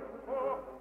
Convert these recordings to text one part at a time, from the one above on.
questo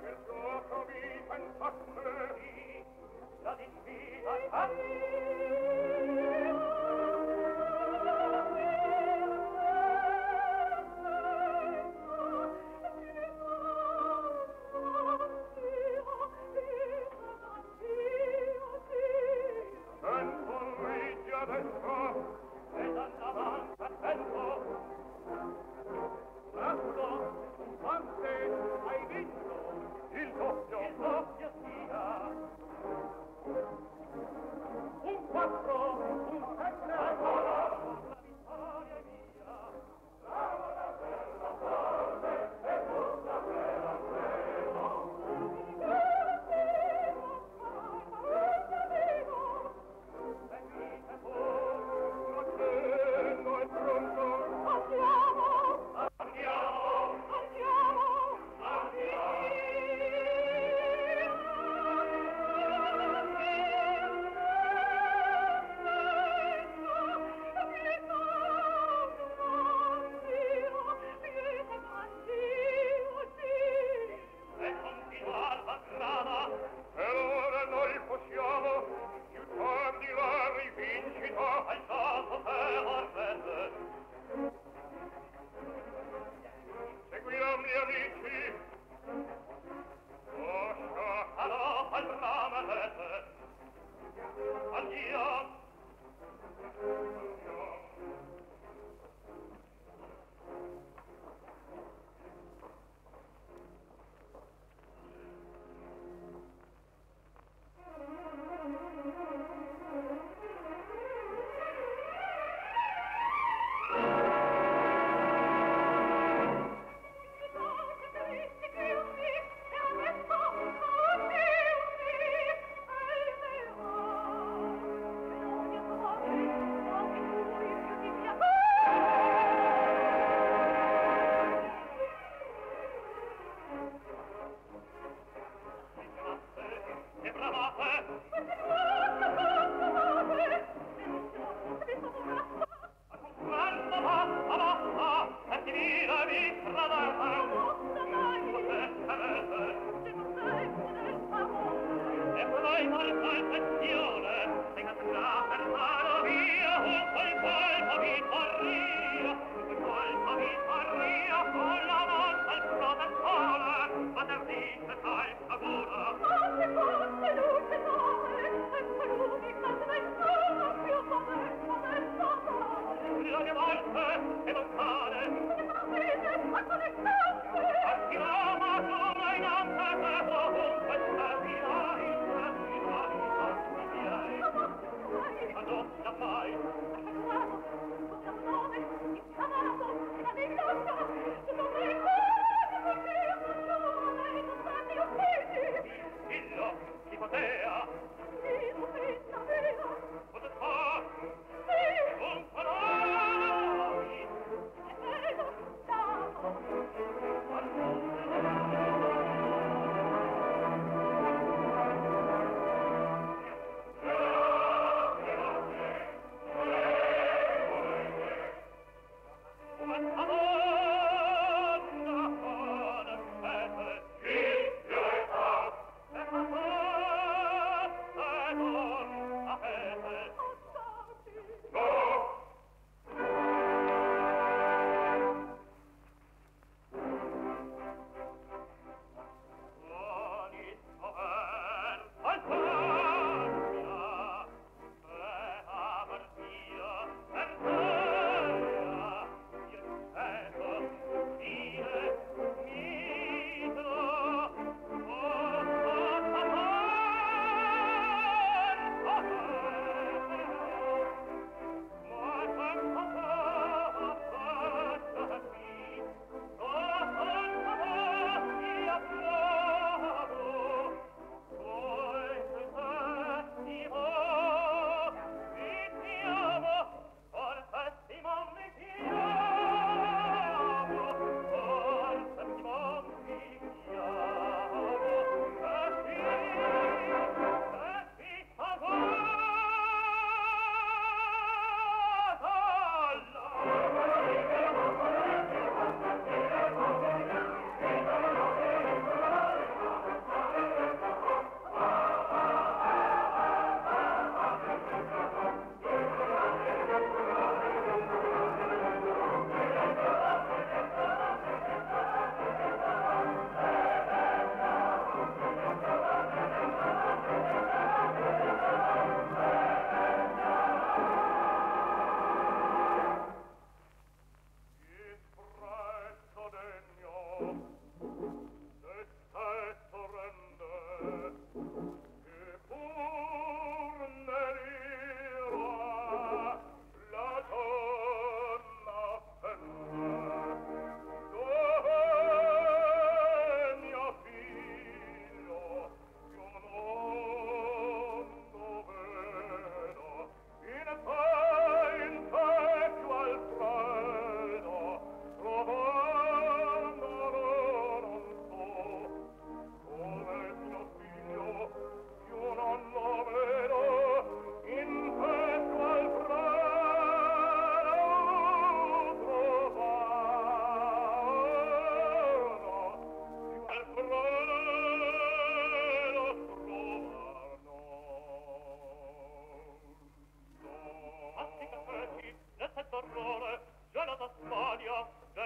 per gioco mi pensasse di la disfida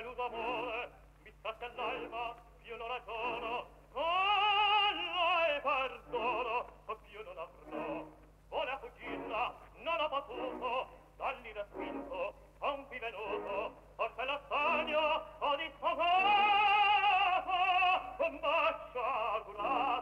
caludo amore. Mi tratti all'alma io non ragiono colla e perdono io non avrò. Volea fuggirla non ho potuto. Dall'ira spinto a un divenuto forse la stagno ho disfogato un bacio augurato